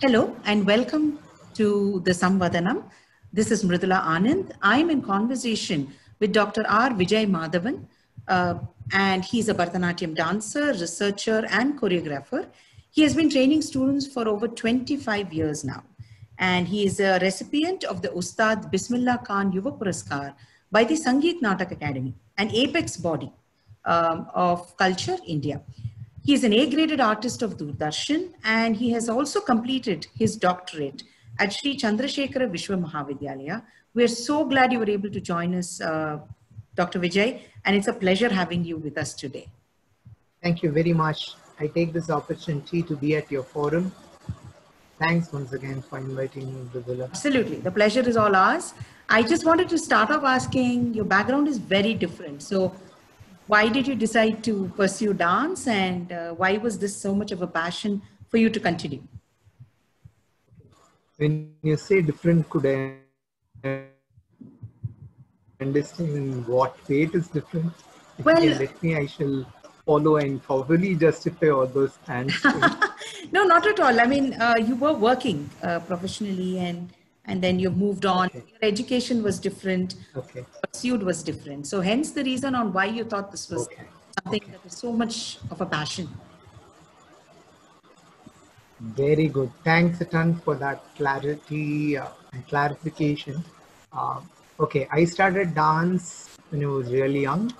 Hello and welcome to the Samvadanam. This is Mridula Anand. I'm in conversation with Dr. R. Vijay Madhavan, uh, and he's a Bharatanatyam dancer, researcher, and choreographer. He has been training students for over 25 years now, and he is a recipient of the Ustad Bismillah Khan Yuva Puraskar by the Sangeet Natak Akademi, an apex body um, of culture India. He is an A-graded artist of Doordarshan and he has also completed his doctorate at Sri Chandrasekhara Vishwa Mahavidyalaya. We are so glad you were able to join us, uh, Dr. Vijay, and it's a pleasure having you with us today. Thank you very much. I take this opportunity to be at your forum. Thanks once again for inviting me, Mridula. Absolutely. The pleasure is all ours. I just wanted to start off asking your background is very different. So why did you decide to pursue dance and uh, why was this so much of a passion for you to continue? When you say different, could I understand in what way it is different? If Well- you let me, I shall follow and thoroughly justify all those answers. no, not at all. I mean, uh, you were working uh, professionally and and then you moved on. Okay. Your education was different, okay. pursued was different. So hence the reason on why you thought this was Okay. something that was so much of a passion. Very good. Thanks a ton for that clarity uh, and clarification. Uh, okay, I started dance when I was really young,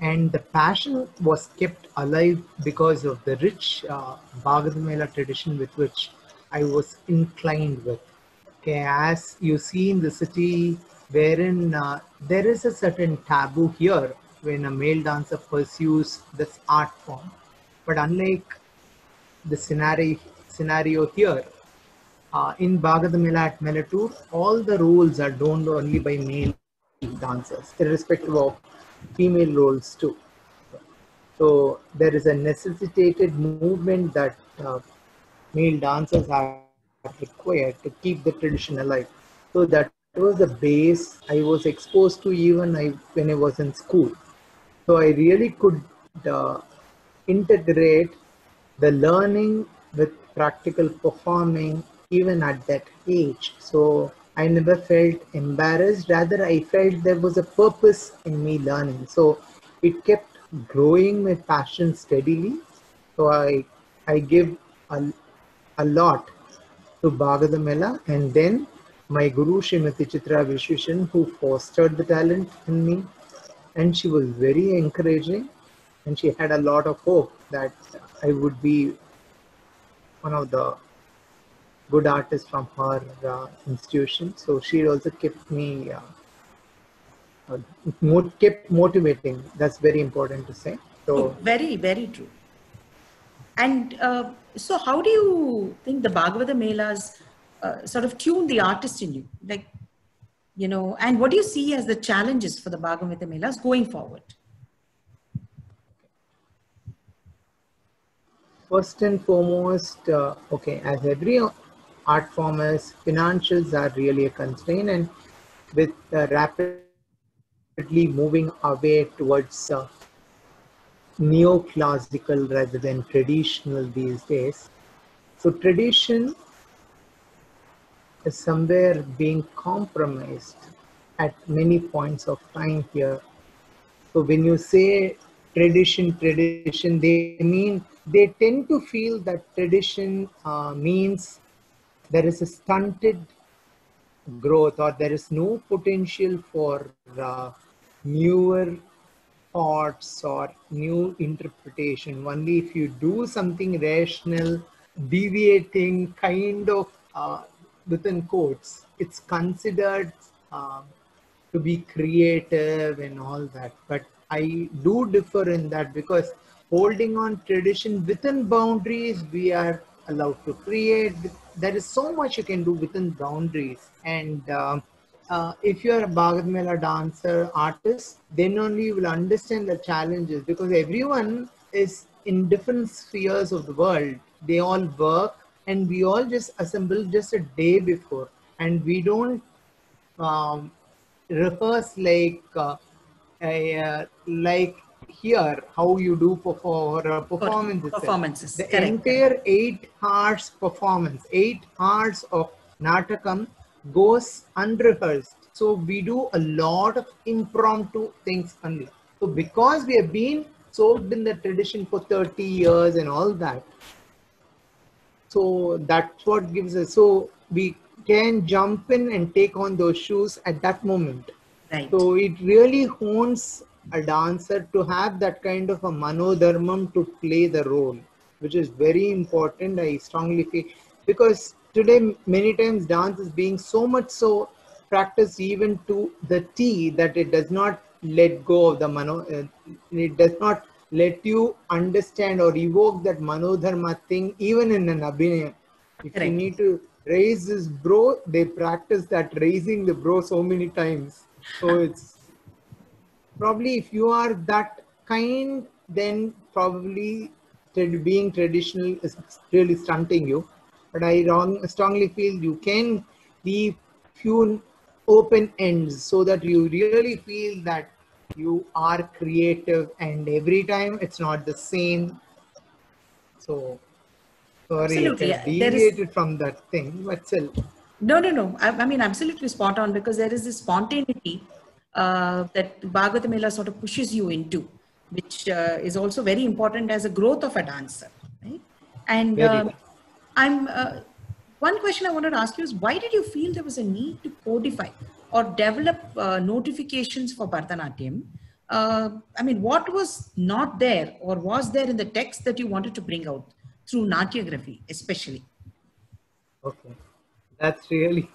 and the passion was kept alive because of the rich uh, Bhagadamela tradition with which I was inclined with. Okay, as you see in the city, wherein uh, there is a certain taboo here when a male dancer pursues this art form, but unlike the scenario scenario here. Uh, in Bhagadamela at Melatur, all the roles are done only by male dancers, irrespective of female roles too. So there is a necessitated movement that uh, male dancers are required to keep the tradition alive. So that was the base I was exposed to even I, when I was in school. So I really could uh, integrate the learning with practical performing even at that age. So I never felt embarrassed. Rather, I felt there was a purpose in me learning. So it kept growing my passion steadily. So I I give a, a lot to Bhagadamela and then my guru Srimati Chitra Visweswaran who fostered the talent in me and she was very encouraging and she had a lot of hope that I would be one of the good artists from her uh, institution. So she also kept me, uh, uh, mo- kept motivating. That's very important to say. Oh, So very, very true. And uh, so, how do you think the Bhagavata Melas uh, sort of tune the artist in you? Like, you know, and what do you see as the challenges for the Bhagavata Melas going forward? first and foremost, uh, okay, as every art form is, financials are really a constraint, and with uh, rapidly moving away towards uh, neoclassical rather than traditional these days. So tradition is somewhere being compromised at many points of time here. So when you say tradition, tradition, they mean they tend to feel that tradition uh, means there is a stunted growth or there is no potential for uh, newer thoughts or new interpretation. Only if you do something rational, deviating, kind of uh, within quotes, it's considered uh, to be creative and all that. But I do differ in that because holding on tradition within boundaries, we are allowed to create. There is so much you can do within boundaries. And um, uh, if you're a Bhagat Mela dancer, artist, then only you will understand the challenges because everyone is in different spheres of the world. They all work and we all just assemble just a day before and we don't um, rehearse like uh, a, uh, like hear how you do for, for uh, performance itself. performances, The correct. entire eight hours performance, eight hours of Natakam goes unrehearsed. So we do a lot of impromptu things only. So because we have been soaked in the tradition for 30 years and all that, so that's what gives us, so we can jump in and take on those shoes at that moment. Right. So it really hones a dancer to have that kind of a manodharmam to play the role, which is very important. I strongly feel because today many times dance is being so much so practiced even to the T that it does not let go of the mano. Uh, it does not let you understand or evoke that manodharma thing even in an abhinaya. If you need to raise this bro, they practice that raising the bro so many times. So it's probably if you are that kind, then probably being traditional is really stunting you. But I wrong, strongly feel you can leave few open ends so that you really feel that you are creative and every time it's not the same. So sorry, Absolutely. There is- deviated from that thing, but still. No, no, no. I, I mean, absolutely spot on because there is this spontaneity uh, that Bhagavatamela sort of pushes you into, which uh, is also very important as a growth of a dancer, right? And um. I'm uh, one question I wanted to ask you is why did you feel there was a need to codify or develop uh, notations for Bharatanatyam? Uh, I mean, what was not there or was there in the text that you wanted to bring out through Natyagraphy, especially? Okay, that's really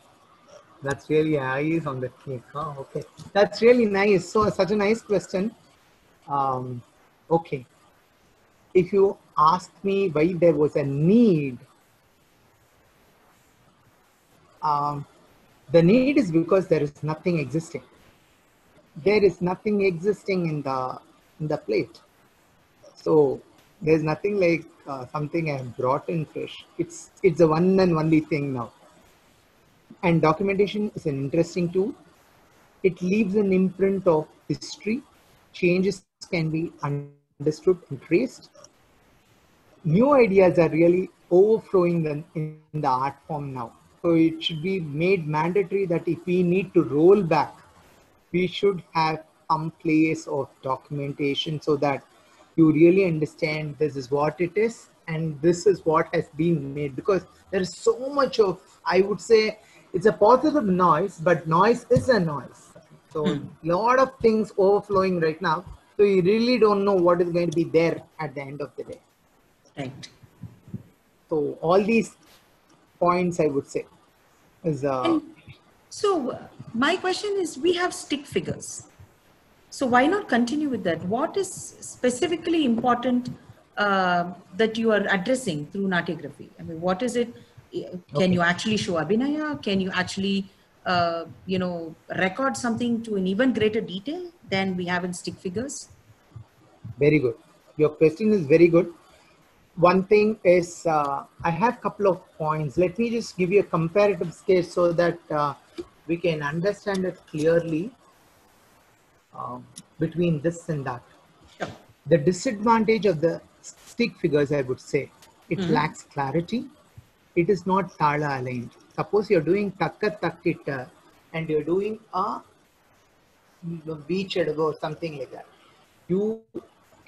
that's really eyes on the cake. Oh, okay, that's really nice. So such a nice question. Um, okay, if you ask me why there was a need, um, the need is because there is nothing existing. There is nothing existing in the in the plate. So there's nothing like uh, something I have brought in fresh. It's it's the one and only thing now. And documentation is an interesting tool. It leaves an imprint of history. Changes can be understood and traced. New ideas are really overflowing in, in the art form now. So it should be made mandatory that if we need to roll back, we should have some place of documentation so that you really understand this is what it is and this is what has been made. Because there is so much of i would say it's a positive noise but noise is a noise. So a lot of things overflowing right now. So you really don't know what is going to be there at the end of the day. Right. so all these points i would say is uh, so my question is, we have stick figures. So why not continue with that? What is specifically important uh, that you are addressing through Natyagraphy? I mean, what is it? Can Okay. you actually show Abhinaya? Can you actually, uh, you know, record something to an even greater detail than we have in stick figures? Very good. Your question is very good. One thing is, uh, I have a couple of points. Let me just give you a comparative scale so that uh, we can understand it clearly um, between this and that. Sure. The disadvantage of the stick figures, I would say, it lacks clarity. It is not tala aligned. Suppose you're doing takka takkita and you're doing a beach or something like that. You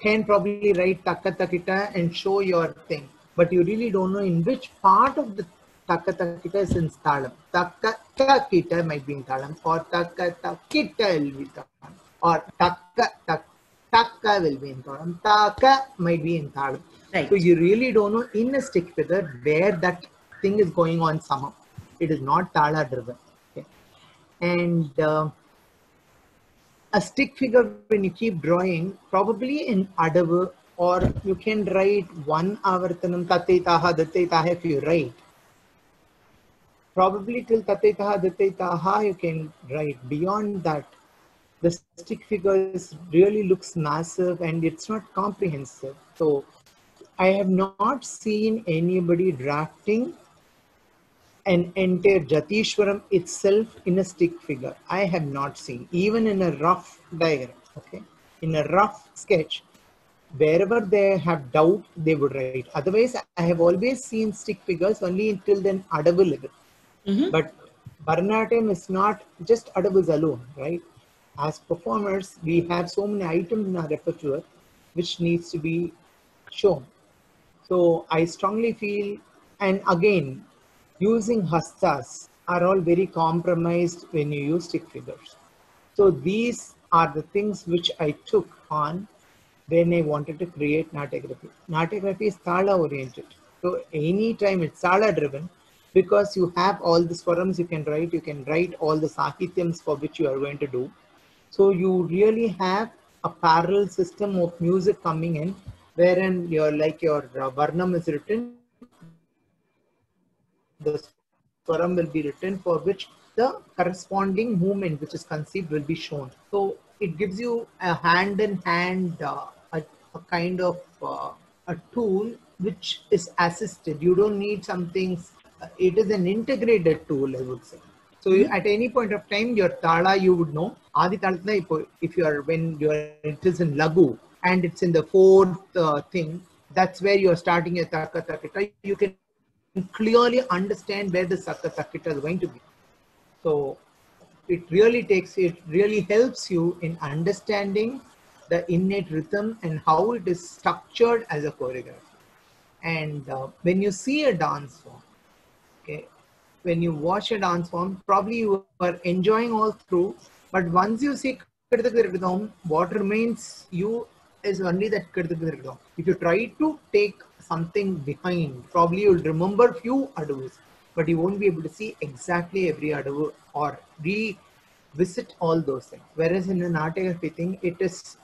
can probably write takka takkita and show your thing, but you really don't know in which part of the takka takkita is in talam. Takka takkita might be in talam, or takka takkita will be or takka tak takka will be in. Takka might be in talam. Right. So you really don't know in a stick figure where that thing is going on somehow. It is not tala driven. Okay. And uh, a stick figure when you keep drawing, probably in Adavu, or you can write one avartanam tatetaha datetaha if you write. Probably till tatetaha datetaha you can write. Beyond that, the stick figures really looks massive and it's not comprehensive. So I have not seen anybody drafting an entire Jatishwaram itself in a stick figure. I have not seen, even in a rough diagram. Okay. in a rough sketch. Wherever they have doubt, they would write. Otherwise, I have always seen stick figures only until then adavu level. Mhm. But Bharatanatyam is not just adavus alone, right? As performers, we have so many items in our repertoire which needs to be shown. So I strongly feel, and again, using hastas are all very compromised when you use stick figures. So these are the things which I took on when I wanted to create Natyagraphy. Natyagraphy is Thala oriented. So anytime it's Thala driven because you have all the swarams you can write, you can write all the sahityams for which you are going to do. So you really have a parallel system of music coming in wherein your like your uh, varnam is written the swaram will be written for which the corresponding movement which is conceived will be shown. So it gives you a hand in hand, uh, a, a kind of uh, a tool which is assisted. You don't need something, uh, it is an integrated tool, I would say. So you- at any point of time, your tala you would know. Adi if you are when you are it is in lagu and it's in the fourth uh, thing, that's where you are starting a taka takita. You can clearly understand where the takita is going to be. So it really takes it really helps you in understanding the innate rhythm and how it is structured as a choreography. And uh, when you see a dance form, okay, when you watch a dance form, probably you are enjoying all through, but once you see rhythm, what remains you is only that. If you try to take something behind, probably you'll remember few adavus, but you won't be able to see exactly every adavu or revisit all those things. Whereas in a Natyagraphy thing, it is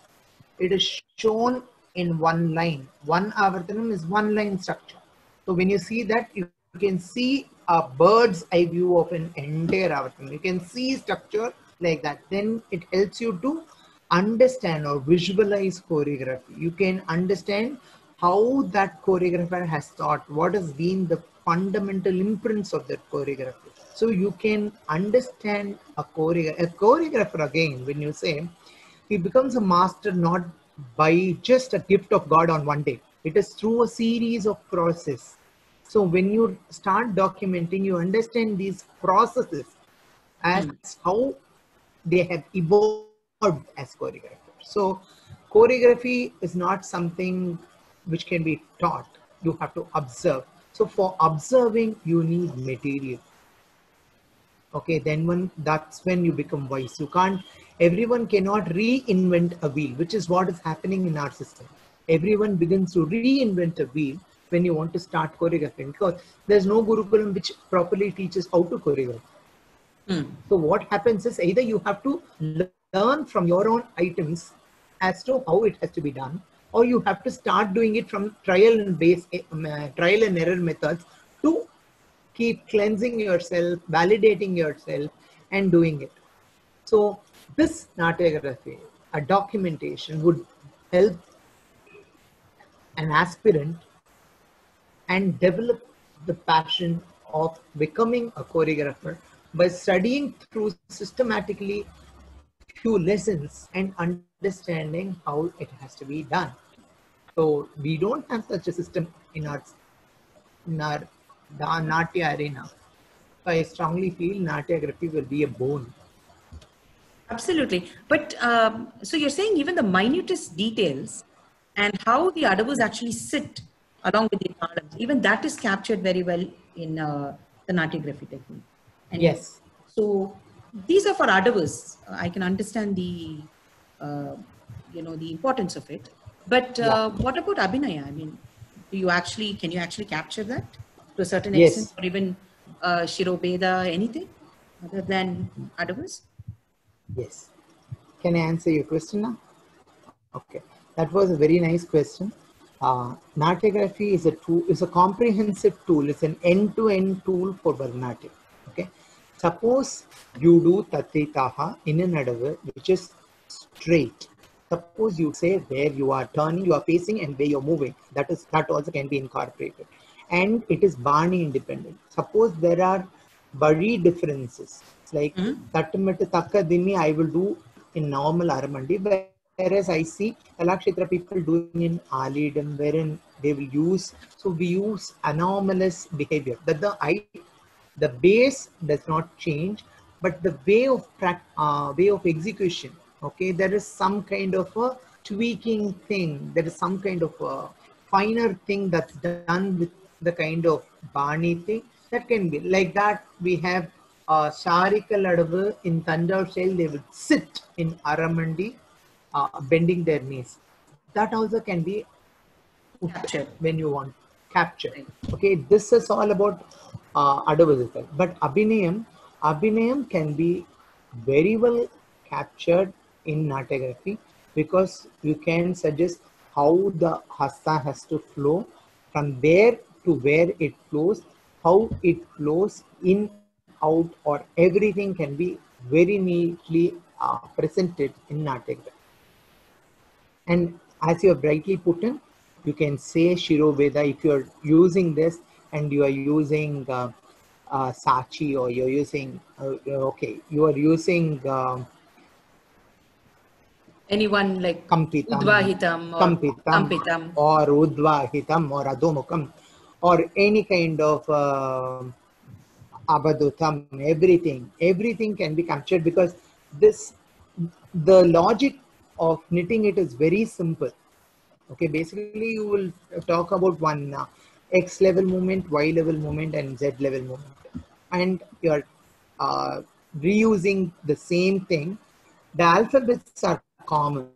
it is shown in one line. One avartanam is one line structure. So when you see that, you can see a bird's eye view of an entire avartanam. You can see structure like that. Then it helps you to understand or visualize choreography. You can understand how that choreographer has thought, what has been the fundamental imprints of that choreography. So you can understand a choreographer. A choreographer again, when you say he becomes a master not by just a gift of God on one day. It is through a series of process. So when you start documenting, you understand these processes as hmm. how they have evolved as choreographer. So choreography is not something which can be taught. You have to observe. So for observing, you need material okay then when that's when you become wise you can't everyone cannot reinvent a wheel which is what is happening in our system everyone begins to reinvent a wheel when you want to start choreographing because there's no gurukulam which properly teaches how to choreograph Hmm. so what happens is either you have to learn from your own items as to how it has to be done or you have to start doing it from trial and base um, uh, trial and error methods to keep cleansing yourself, validating yourself, and doing it. So, this Natyagraphy, a documentation, would help an aspirant and develop the passion of becoming a choreographer by studying through systematically few lessons and understanding how it has to be done. So we don't have such a system in our in our Natya arena. So I strongly feel Natyagraphy will be a bone. Absolutely. But um, so you're saying even the minutest details and how the adavus actually sit along with the columns, even that is captured very well in uh, the Natyagraphy technique. And Yes. So these are for adavus. I can understand the, uh, you know, the importance of it. But uh, what about Abhinaya? I mean, do you actually, can you actually capture that to a certain Yes. extent or even uh, Shirobeda, anything other than adavus? Yes. Can I answer your question now? Okay. That was a very nice question. Uh, Natyagraphy is a tool, is a comprehensive tool. It's an end-to-end tool for Bharatanatyam. Suppose you do Tatritaha in an adavu, which is straight. Suppose you say where you are turning, you are facing, and where you're moving. That is that also can be incorporated, and it is Bani independent. Suppose there are Bani differences, like. Hmm? Tattamatu Takka Dimi, I will do in normal Aramandi, whereas I see Kalakshetra people doing in Alidam, wherein they will use, so we use anomalous behavior. That the I, the base does not change, but the way of uh, way of execution, okay, there is some kind of a tweaking thing. There is some kind of a finer thing that's done with the kind of Bani thing that can be like that. We have uh, Sharikal Adavu in Tanjore style, they will sit in Aramandi, uh, bending their knees. That also can be captured when you want capture. Okay, this is all about uh, Adavu But Abhinayam, Abhinayam can be very well captured in Natyagraphy because you can suggest how the hasta has to flow from there to where it flows, how it flows in out or everything can be very neatly uh, presented in Natyagramma. And as you have rightly put in, you can say Shiroveda if you're using this and you are using uh, uh, Sachi or you're using, uh, okay, you are using um, anyone like Kampitam, Udvahitam or Kampitam, Kampitam. or Udvahitam or Adhomukam or any kind of uh, Avadhutam, everything, everything can be captured because this, the logic of knitting it is very simple. Okay, basically you will talk about one uh, X level movement, Y level movement and Z level movement. And you're uh, reusing the same thing. The alphabets are common.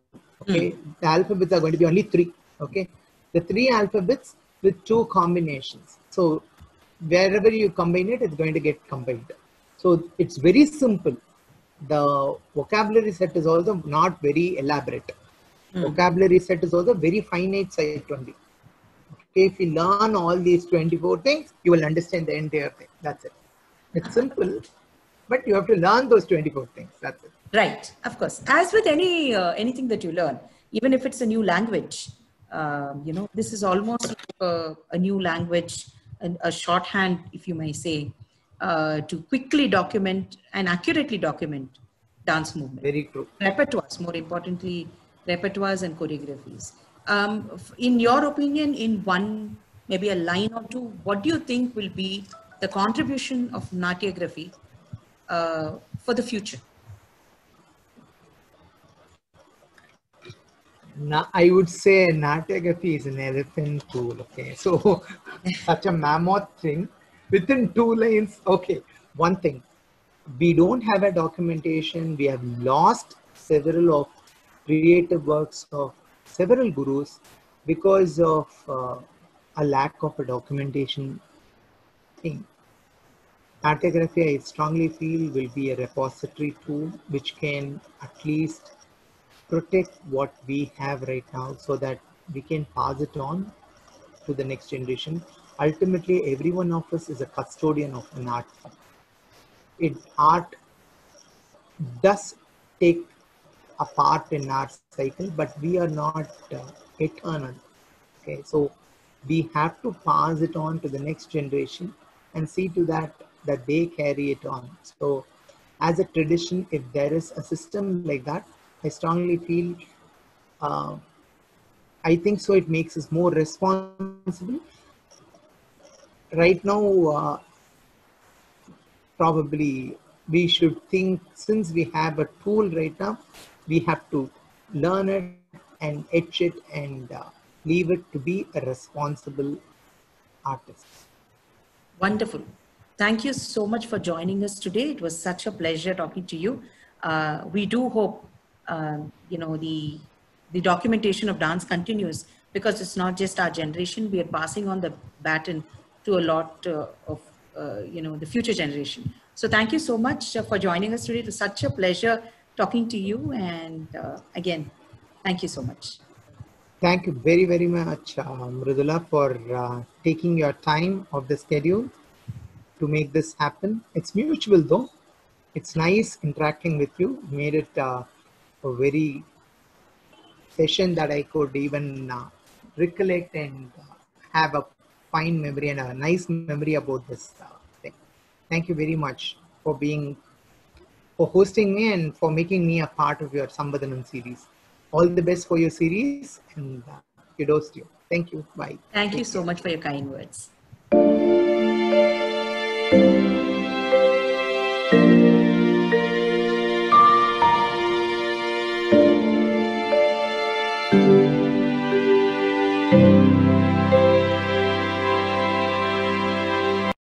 Okay, mm. the alphabets are going to be only three. Okay, the three alphabets with two combinations. So wherever you combine it, it's going to get combined. So it's very simple. The vocabulary set is also not very elaborate. Mm. Vocabulary set is also very finite size 20. Okay, if you learn all these 24 things, you will understand the entire thing. That's it. It's simple, but you have to learn those 24 things. That's it. Right, of course. As with any uh, anything that you learn, even if it's a new language, um, you know, this is almost like a, a new language and a, shorthand, if you may say, uh, to quickly document and accurately document dance movement. Very true. Repertoires, more importantly, repertoires and choreographies. Um, in your opinion, in one, maybe a line or two, what do you think will be the contribution of Natyagraphy uh, for the future? I would say Natyagraphy is an elephant tool. Okay, so such a mammoth thing within two lines. Okay, one thing we don't have a documentation. We have lost several of creative works of several gurus because of uh, a lack of a documentation thing. Natyagraphy, I strongly feel, will be a repository tool which can at least protect what we have right now so that we can pass it on to the next generation. Ultimately, every one of us is a custodian of an art form. It, art does take a part in our cycle, but we are not uh, eternal. Okay, so we have to pass it on to the next generation and see to that that they carry it on. So, as a tradition, if there is a system like that, I strongly feel, uh, I think so it makes us more responsible. Right now, uh, probably we should think since we have a tool right now, we have to learn it and etch it and uh, leave it to be a responsible artist. Wonderful. Thank you so much for joining us today. It was such a pleasure talking to you. Uh, we do hope um, you know, the, the documentation of dance continues because it's not just our generation, we are passing on the baton to a lot uh, of, uh, you know, the future generation. So thank you so much uh, for joining us today. It was such a pleasure talking to you. And uh, again, thank you so much. Thank you very, very much, uh, Mridula, for uh, taking your time of the schedule to make this happen. It's mutual though. It's nice interacting with you. Made it uh, a very session that I could even uh, recollect and uh, have a fine memory and a nice memory about this uh, thing. Thank you very much for being, for hosting me and for making me a part of your Samvadanam series. all the best for your series and uh, kudos to you. Thank you. Bye. Thank you so much for your kind words.